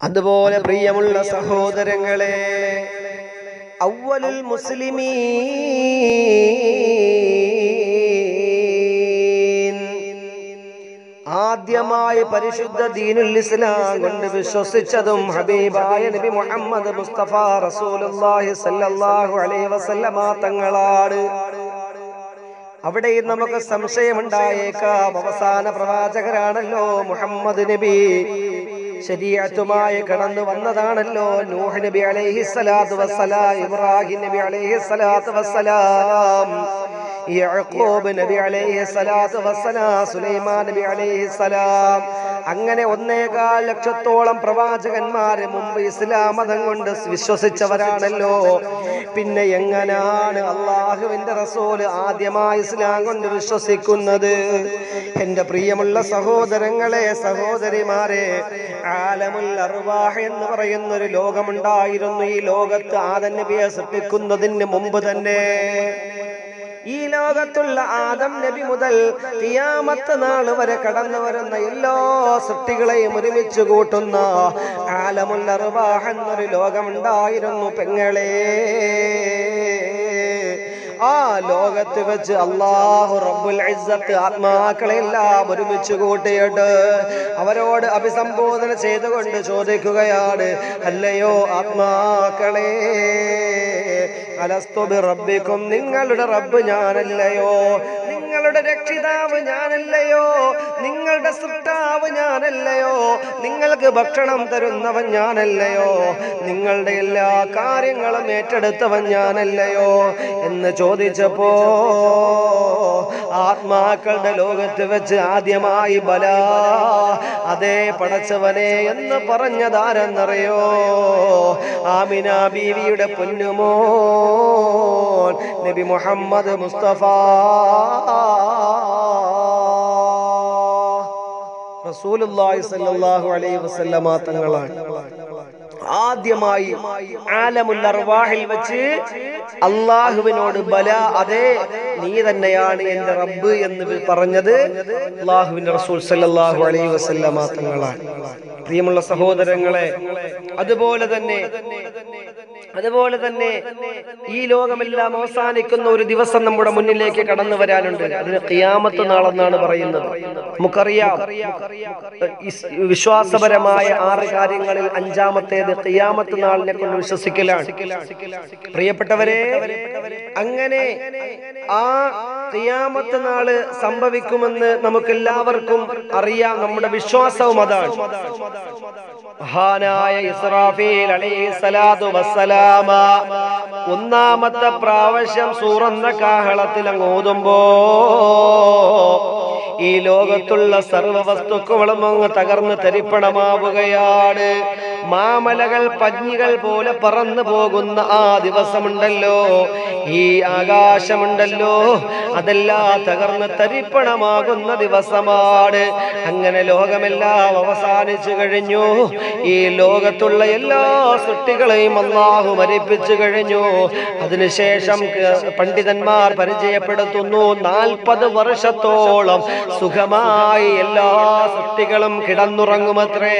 അതുപോലെ പ്രിയമുള്ള സഹോദരങ്ങളെ അവലുൽ ആദ്യമായി പരിശുദ്ധ ദീനുൽ ഇസ്ലാം കൊണ്ട് വിശ്വസിച്ചതും ഹബീബായ നബി മുഹമ്മദ് മുസ്തഫ റസൂലുള്ളാഹി സല്ലല്ലാഹു അലൈഹി വസല്ലമ തങ്ങളാണ് അവിടെയും നമുക്ക് സംശയമുണ്ടായേക്കാം. അവസാന പ്രവാചകരാണല്ലോ മുഹമ്മദ് നബി. ശരീഅത്തുമായി കടന്നു വന്നതാണല്ലോ. നൂഹ് നബി അലൈഹി സ്വലാത്തു വസ്സലാം ഇബ്രാഹിം നബി അലൈഹി സ്വലാത്തു വസ്സലാം യഅഖൂബ് നബി അലൈഹി സ്വലാത്തു വസ്സലാം സുലൈമാൻ നബി അലൈഹി സലാം അങ്ങനെ ഒന്നേകാൽ ലക്ഷത്തോളം പ്രവാചകന്മാരെ മുമ്പ് ഇസ്ലാം മതം കൊണ്ട് വിശ്വസിച്ചവരാണല്ലോ. പിന്നെ എങ്ങനെയാണ് അള്ളാഹുവിന്റെ റസൂൽ ആദ്യമായി ഇസ്ലാം കൊണ്ട് വിശ്വസിക്കുന്നത്? എന്റെ പ്രിയമുള്ള സഹോദരങ്ങളെ സഹോദരിമാരെ ആലമുൽ അർവാഹ് എന്ന് പറയുന്ന ഒരു ലോകമുണ്ടായിരുന്നു ഈ ലോകത്ത് ആദൻ നബിയെ മുമ്പ് തന്നെ. ഈ ലോകത്തുള്ള ആദം നബി മുതൽ തിയാമത്ത നാൾ വരെ കടന്നു വരുന്ന എല്ലാ സൃഷ്ടികളെയും ഒരുമിച്ച് കൂട്ടുന്ന അർവാഹ് എന്നൊരു ലോകമുണ്ടായിരുന്നു പെങ്ങളെ. ആ ലോകത്ത് വെച്ച് അള്ളാഹു റബ്ബുൽ ഇസ്സത്ത് ആത്മാക്കളെല്ലാം ഒരുമിച്ച് കൂട്ടിയിട്ട് അവരോട് അഭിസംബോധന ചെയ്തുകൊണ്ട് ചോദിക്കുകയാണ് അല്ലയോ ആത്മാക്കളെ? റബ്ബിക്കും നിങ്ങളുടെ റബ്ബ് ഞാനല്ലയോ? നിങ്ങളുടെ രക്ഷിതാവ് ഞാനല്ലയോ? നിങ്ങളുടെ സൃഷ്ടാവ് ഞാനല്ലയോ? നിങ്ങൾക്ക് ഭക്ഷണം തരുന്നവൻ ഞാനല്ലയോ? നിങ്ങളുടെ എല്ലാ കാര്യങ്ങളും ഏറ്റെടുത്തവൻ ഞാനല്ലയോ? എന്ന് ചോദിച്ചപ്പോ ആത്മാക്കളുടെ ലോകത്ത് വെച്ച് ആദ്യമായി ബല അതേ പടച്ചവനെ എന്ന് പറഞ്ഞതാരെന്നറിയോ? ആമിന ബീവിയുടെ പൊന്നുമോ നബി മുഹമ്മദ് മുസ്തഫ. റസൂലുള്ളാഹി സ്വല്ലല്ലാഹു അലൈഹി വസല്ലമ തങ്ങളാണ്. ആദ്യമായി ആലമുൽ അർവാഹിൽ വെച്ച് അള്ളാഹുവിനോട് ബല അതെ നീ തന്നെയാണ് എന്റെ റബ്ബ് എന്ന് പറഞ്ഞത് അള്ളാഹുവിന്റെ റസൂൽ സല്ലല്ലാഹു അലൈഹി വസല്ലമ തങ്ങളാണ്. പ്രിയമുള്ള സഹോദരങ്ങളെ അതുപോലെ തന്നെ അതുപോലെ തന്നെ ഈ ലോകമെല്ലാം അവസാനിക്കുന്ന ഒരു ദിവസം നമ്മുടെ മുന്നിലേക്ക് കടന്നു വരാനുണ്ട്. അതിന് കിയാമത്ത് നാളെന്നാണ് പറയുന്നത്. നമുക്കറിയാം വിശ്വാസപരമായ ആറ് കാര്യങ്ങളിൽ അഞ്ചാമത്തേത് കിയാമത്ത് നാളിനെ കൊണ്ട് വിശ്വസിക്കലാണ്. പ്രിയപ്പെട്ടവരെ അങ്ങനെ ആ കിയാമത്ത് നാൾ സംഭവിക്കുമെന്ന് നമുക്ക് എല്ലാവർക്കും അറിയാം. നമ്മുടെ വിശ്വാസവും അതാണ്. മഹാനായ ഇസ്രാഫീൽ അലൈഹി സ്വലാത്തു വസ്സലാമ ഒന്നാമത്തെ പ്രാവശ്യം സൂറന്ന കാഹളത്തിൽ അങ്ങ് ഓതുമ്പോ ഈ ലോകത്തുള്ള സർവ വസ്തുക്കളും അങ്ങ് തകർന്ന് തരിപ്പണമാവുകയാണ്. മാമലകൾ പഞ്ഞികൾ പോലെ പറന്നു പോകുന്ന ആ ദിവസമുണ്ടല്ലോ. ഈ ആകാശമുണ്ടല്ലോ. അതെല്ലാം തകർന്ന് തരിപ്പണമാകുന്ന ദിവസമാണ്. അങ്ങനെ ലോകമെല്ലാം അവസാനിച്ചു കഴിഞ്ഞു. ഈ ലോകത്തുള്ള എല്ലാ സൃഷ്ടികളെയും അള്ളാഹു മരിപ്പിച്ചു കഴിഞ്ഞു. അതിനുശേഷം പണ്ഡിതന്മാർ പരിചയപ്പെടുത്തുന്നു. നാൽപ്പത് വർഷത്തോളം സുഖമായി എല്ലാ സൃഷ്ടികളും കിടന്നുറങ്ങുമത്രേ.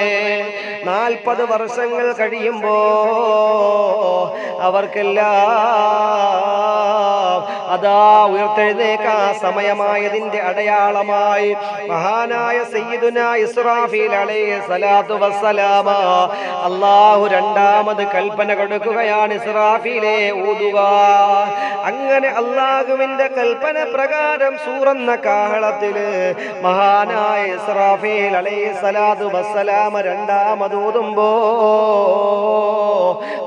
നാൽപ്പത് വർഷങ്ങൾ കഴിയുമ്പോ അവർക്കെല്ലാം അതാ ഉയർത്തെഴുന്നേക്കാ സമയമായതിന്റെ അടയാളമായി മഹാനായ സയ്യിദുന ഇസ്രാഫീൽ അലൈഹി സലാത്തു വസ്സലാമ. അള്ളാഹു രണ്ടാമത് കൽപ്പന കൊടുക്കുകയാണ് ഇസ്രാഫീലെ ഊതുക. അങ്ങനെ അള്ളാഹുവിന്റെ കൽപ്പന പ്രകാരം സൂറന്ന കാഹളത്തിൽ മഹാനായ ഇസ്രാഫീൽ അലൈഹി സലാത്തു വസ്സലാമ രണ്ടാമത് ഊതുമ്പോ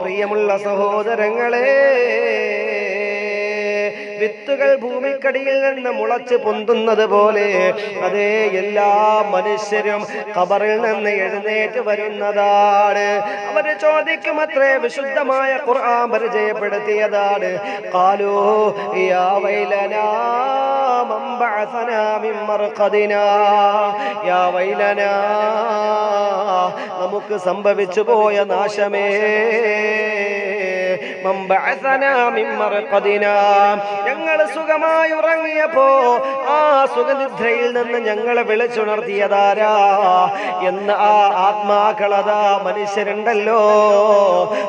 പ്രിയമുള്ള സഹോദരങ്ങളെ വിത്തുകൾ ഭൂമിക്കടിയിൽ നിന്ന് മുളച്ച് പൊന്തുന്നത് പോലെ അതേ എല്ലാ മനുഷ്യരും കബറിൽ നിന്ന് എഴുന്നേറ്റ് വരുന്നതാണ്. അവർ ചോദിക്കും അത്രേ വിശുദ്ധമായ ഖുർആൻ പരിചയപ്പെടുത്തിയതാണ്. കാലോ യാ വൈലനാ നമുക്ക് സംഭവിച്ചു പോയ നാശമേ. ഞങ്ങൾ സുഖമായി ഉറങ്ങിയപ്പോ ആ സുഖനിദ്രയിൽ നിന്ന് ഞങ്ങളെ വിളിച്ചുണർത്തിയതാരാ? എന്ന് ആ ആത്മാക്കളതാ മനുഷ്യരുണ്ടല്ലോ.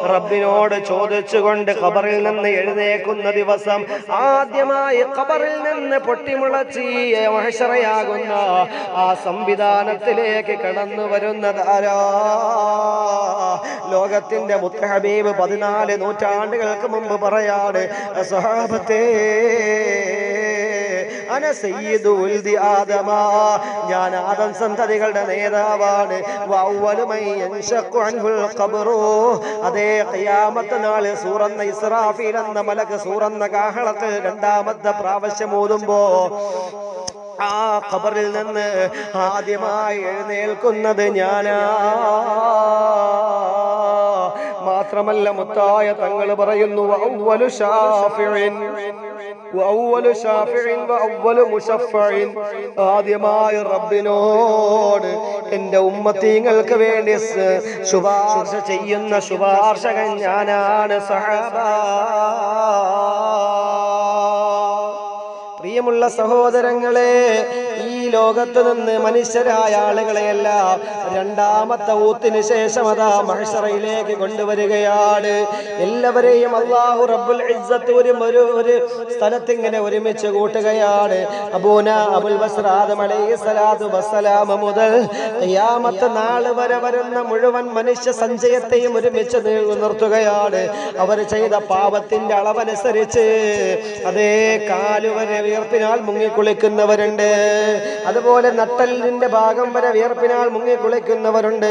റബ്ബിനോട് ചോദിച്ചുകൊണ്ട് ഖബറിൽ നിന്ന് എഴുന്നേക്കുന്ന ദിവസം ആദ്യമായി ഖബറിൽ നിന്ന് പൊട്ടിമുളച്ച് മഹശറയാകുന്ന ആ സംവിധാനത്തിലേക്ക് കടന്നു വരുന്നതാരാ? ലോകത്തിന്റെ മുത്തഹബീബ് പതിനാല് നൂറ്റാണ്ടുകൾക്ക് മുമ്പ് പറയാണ് സഹാബത്തേ അന സയ്യിദുൽ ആദമ ഞാൻ ആദം സന്തതികളുടെ നേതാവാണ്. അതേ ഖിയാമത്ത് നാൾ സൂറന്ന ഇസ്രാഫീൽ എന്ന മലക്ക് സൂറന്ന കാഹളത്തിൽ രണ്ടാമത്തെ പ്രാവശ്യം ഓതുമ്പോ ആ ഖബറിൽ നിന്ന് ആദ്യമായി എഴുന്നേൽക്കുന്നത് ഞാനാ. മാത്രമല്ല മുത്തായ തങ്ങൾ പറയുന്നു ആദ്യമായ റബ്ബിനോട് എന്റെ ഉമ്മത്തീങ്ങൾക്ക് വേണ്ടി ശുപാർശ ചെയ്യുന്ന ശുപാർശകൻ ഞാനാണ് സഹബ. പ്രിയമുള്ള സഹോദരങ്ങളെ ലോകത്ത് നിന്ന് മനുഷ്യരായ ആളുകളെയെല്ലാം രണ്ടാമത്തെ ഊത്തിന് ശേഷം അതാ മഹസറയിലേക്ക് കൊണ്ടുവരികയാണ്. എല്ലാവരെയും അള്ളാഹു റബ്ബുൽ ഇസ്സത്ത് ഒരു ഒരു ഒരു സ്ഥലത്ത് ഇങ്ങനെ ഒരുമിച്ച് കൂട്ടുകയാണ്. അബൂന അബുൽ മുതൽ ഖിയാമത്ത് നാൾ വരെ വരുന്ന മുഴുവൻ മനുഷ്യ സഞ്ചയത്തെയും ഒരുമിച്ച് നിർത്തുകയാണ് അവർ ചെയ്ത പാപത്തിന്റെ അളവനുസരിച്ച് അതേ കാലുവരെ വിയർപ്പിനാൽ മുങ്ങിക്കുളിക്കുന്നവരുണ്ട്. അതുപോലെ നട്ടലിന്റെ ഭാഗം വരെ വിയർപ്പിനാൽ മുങ്ങിക്കുളിക്കുന്നവരുണ്ട്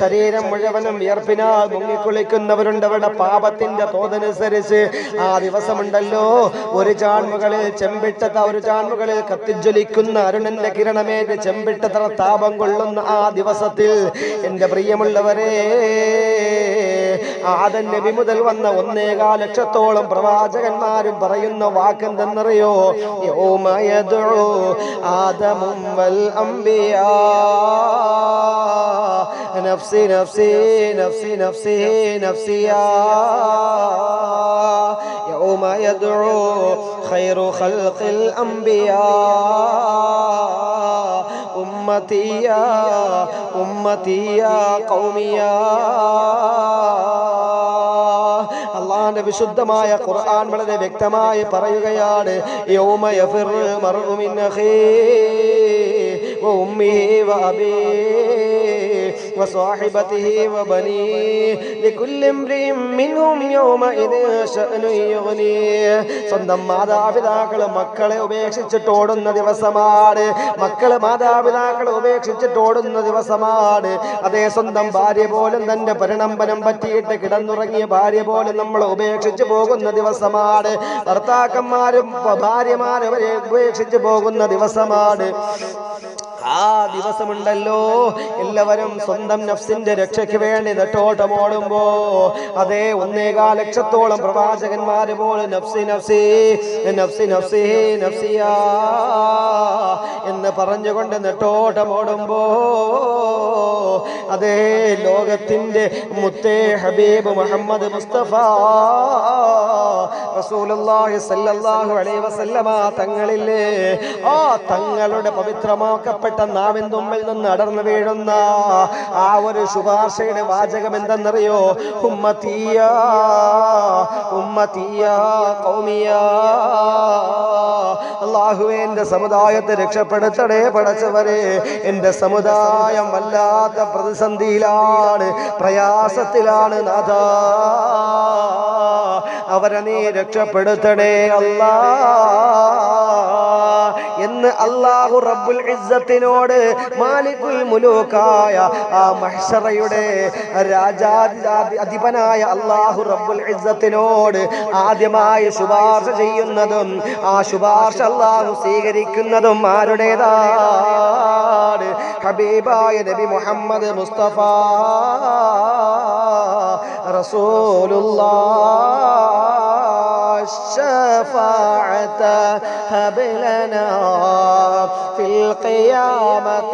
ശരീരം മുഴുവനും വിയർപ്പിനാൽ മുങ്ങിക്കുളിക്കുന്നവരുണ്ട് അവരുടെ പാപത്തിന്റെ തോതനുസരിച്ച് ആ ദിവസമുണ്ടല്ലോ. ഒരു ചാൺമുകളിൽ ചെമ്പിട്ട ഒരു ചാൺമുകളിൽ കത്തിജ്വലിക്കുന്ന അരുണന്റെ കിരണമേറ്റ് ചെമ്പിട്ടത്ര താപം കൊള്ളുന്ന ആ ദിവസത്തിൽ. എന്റെ പ്രിയമുള്ളവരെ ആദൻ നബി മുതൽ വന്ന ഒന്നേകാ ലക്ഷത്തോളം പ്രവാചകന്മാരും പറയുന്ന വാക്കെന്തെന്നറിയോ? യൗമ യദ്ഉ ആദമും വൽ അംബിയാ. നഫ്സി നഫ്സി നഫ്സി നഫ്സി നഫ്സിയാ. യൗമ യദ്ഉ ഖൈറു ഖൽഖിൽ അംബിയാ. ഉമ്മത്തിയ ഉമ്മതിയ കൗമിയ. അള്ളാന്റെ വിശുദ്ധമായ ഖുർആൻ വളരെ വ്യക്തമായി പറയുകയാണ് യൗമ ഫിർ മർഉ മിൻ അഖീഹി وأمه وأبيه وصاحبته وبنيه لكل امرئ منهم يومئذ شأن يغنيه സ്വന്തം മാതാപിതാക്കള് മക്കളെ ഉപേക്ഷിച്ചിട്ട് ഓടുന്ന ദിവസമാണ് മക്കള് മാതാപിതാക്കളെ ഉപേക്ഷിച്ചിട്ട് ഓടുന്ന ദിവസമാണ് അതേ സ്വന്തം ഭാര്യ പോലും തന്റെ പരിണമ്പനം പറ്റിയിട്ട് കിടന്നുറങ്ങിയ ഭാര്യ പോലും നമ്മൾ ഉപേക്ഷിച്ച് പോകുന്ന ദിവസമാണ് ഭർത്താക്കന്മാരും ഭാര്യമാരും അവരെ ഉപേക്ഷിച്ച് പോകുന്ന ദിവസമാണ് ആ ദിവസമുണ്ടല്ലോ. എല്ലാവരും സ്വന്തം നഫ്സിന്റെ രക്ഷയ്ക്ക് വേണ്ടി നെട്ടോട്ടമോടുമ്പോ അതേ ഒന്നേകാ ലക്ഷത്തോളം പ്രവാചകന്മാര് പോലെ നഫ്സി നഫ്സി നഫ്സി നഫ്സി നഫ്സിയാ എന്ന് പറഞ്ഞുകൊണ്ട് നെട്ടോട്ടമോടുമ്പോ അതേ ലോകത്തിന്റെ മുത്തേ ഹബീബ് മുഹമ്മദ് മുസ്തഫ റസൂലുള്ളാഹി സല്ലല്ലാഹു അലൈഹി വസല്ലമ തങ്ങളില്ലേ? ആ തങ്ങളുടെ പവിത്രമാക്കപ്പെട്ട നാവിൻ തുമ്മിൽ നിന്ന് അടർന്നു വീഴുന്ന ആ ഒരു ശുപാർശയുടെ വാചകം എന്തെന്നറിയോ? ഉമ്മത്തിയ ഉമ്മത്തിയ കൗമിയ അള്ളാഹുവേ എന്റെ സമുദായത്തെ രക്ഷപ്പെടുത്തണേ പടച്ചവരെ എന്റെ സമുദായം വല്ലാത്ത പ്രതിസന്ധിയിലാണ് പ്രയാസത്തിലാണ് നാഥ. അവരെ നീ രക്ഷപ്പെടുത്തണേ അല്ലാ. എന്ന് അള്ളാഹു റബ്ബുൽ ഇസ്സത്തിനോട് മാലിക്കുൽ മുലൂക്കായ ആ മഹ്ഷറയുടെ രാജാതി അധിപനായ അള്ളാഹു റബ്ബുൽ ഇസ്സത്തിനോട് ആദ്യമായി ശുപാർശ ചെയ്യുന്നതും ആ ശുപാർശ അള്ളാഹു സ്വീകരിക്കുന്നതും ആരുടേതാണ്? ഹബീബായ നബി മുഹമ്മദ് മുസ്തഫ റസൂലുള്ളാഹ് الشفاعة هب لنا في القيامة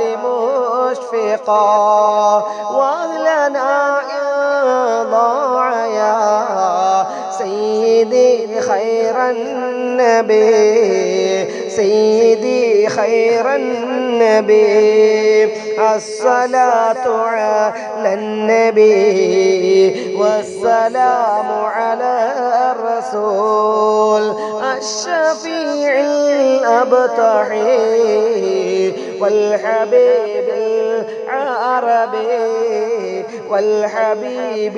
مشفقا. واهلنا إن ضاع يا خير النبي. سيدي خير النبي. الصلاة على النبي والسلام على الرسول. الشفيع الأبطحي والحبيب العربي والحبيب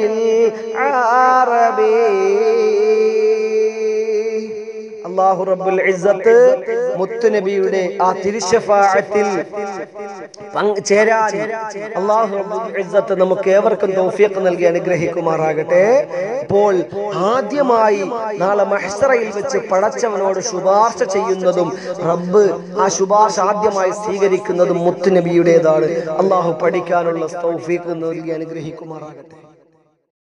العربي. الله رب العزة. മുത്തുനബിയുടെ ആ തിരുശഫാഅത്തിൽ ചേരാൻ അള്ളാഹു നമുക്ക് ഏവർക്കും തൗഫീഖ് നൽകി അനുഗ്രഹിക്കുമാറാകട്ടെ. അപ്പോൾ ആദ്യമായി നാളെ മഹ്സറയിൽ വെച്ച് പടച്ചവനോട് ശുപാർശ ചെയ്യുന്നതും റബ്ബ് ആ ശുപാർശ ആദ്യമായി സ്വീകരിക്കുന്നതും മുത്തുനബിയുടേതാണ്. അള്ളാഹു പഠിക്കാനുള്ള തൗഫീഖ് നൽകി അനുഗ്രഹിക്കുമാറാകട്ടെ.